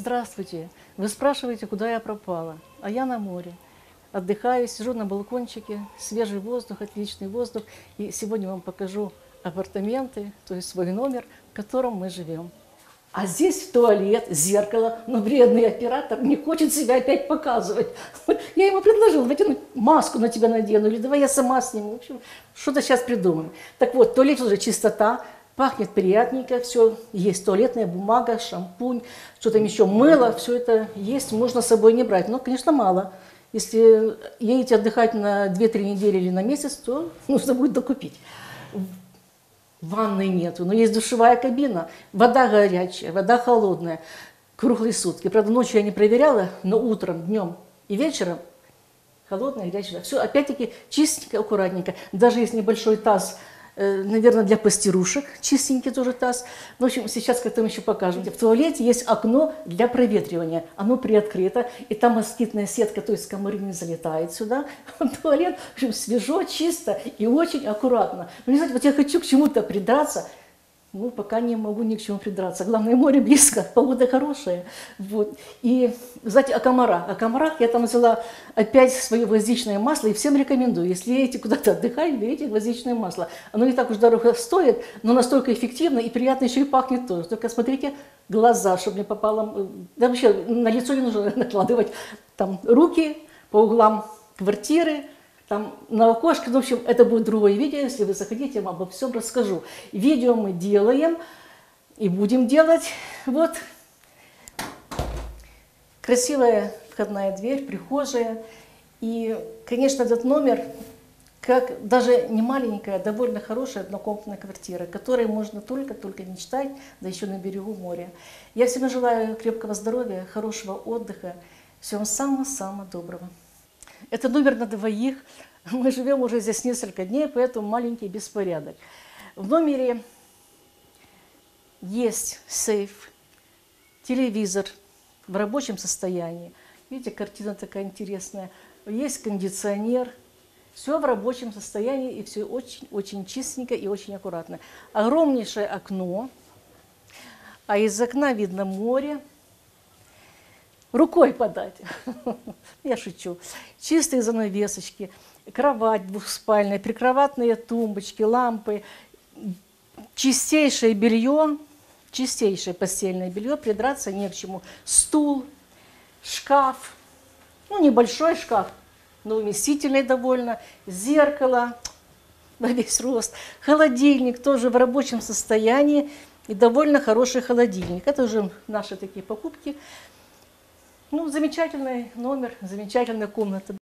Здравствуйте. Вы спрашиваете, куда я пропала. А я на море. Отдыхаю, сижу на балкончике, свежий воздух, отличный воздух. И сегодня вам покажу апартаменты, то есть свой номер, в котором мы живем. А здесь туалет, зеркало, но вредный оператор не хочет себя опять показывать. Я ему предложил, давайте маску на тебя надену, или давай я сама сниму. В общем, что-то сейчас придумаем. Так вот, в туалете уже чистота, пахнет приятненько, все есть, туалетная бумага, шампунь, что там еще, мыло, все это есть, можно с собой не брать. Но, конечно, мало. Если едете отдыхать на 2-3 недели или на месяц, то нужно будет докупить. Ванной нету, но есть душевая кабина, вода горячая, вода холодная, круглые сутки. Правда, ночью я не проверяла, но утром, днем и вечером холодная, горячая. Все, опять-таки, чистенько, аккуратненько. Даже есть небольшой таз, наверное, для пастерушек, чистенький тоже таз. Ну, в общем, сейчас как-то еще покажем. В туалете есть окно для проветривания. Оно приоткрыто, и там москитная сетка, то есть комары не залетает сюда. Туалет, в общем, свежо, чисто и очень аккуратно. Но, не знаете, вот я хочу к чему-то придраться, ну, пока не могу ни к чему придраться. Главное, море близко, погода хорошая. Вот. И, знаете, о комарах. О комарах я там взяла опять свое гвоздичное масло и всем рекомендую. Если едете куда-то отдыхать, берите гвоздичное масло. Оно не так уж дорого стоит, но настолько эффективно и приятно еще и пахнет тоже. Только смотрите глаза, чтобы не попало... Да вообще на лицо не нужно накладывать. Там руки по углам квартиры, там на окошке, ну, в общем, это будет другое видео, если вы захотите, я вам обо всем расскажу. Видео мы делаем и будем делать. Вот красивая входная дверь, прихожая. И, конечно, этот номер, как даже не маленькая, а довольно хорошая однокомнатная квартира, которой можно только-только мечтать, да еще на берегу моря. Я всем желаю крепкого здоровья, хорошего отдыха, всего самого-самого доброго. Это номер на двоих. Мы живем уже здесь несколько дней, поэтому маленький беспорядок. В номере есть сейф, телевизор в рабочем состоянии. Видите, картина такая интересная. Есть кондиционер. Все в рабочем состоянии и все очень-очень чистенько и очень аккуратно. Огромнейшее окно, а из окна видно море, рукой подать. Я шучу. Чистые занавесочки, кровать двухспальная, прикроватные тумбочки, лампы, чистейшее белье, чистейшее постельное белье, придраться не к чему. Стул, шкаф, ну небольшой шкаф, но уместительный довольно, зеркало на весь рост, холодильник тоже в рабочем состоянии и довольно хороший холодильник. Это уже наши такие покупки. Ну, замечательный номер, замечательная комната.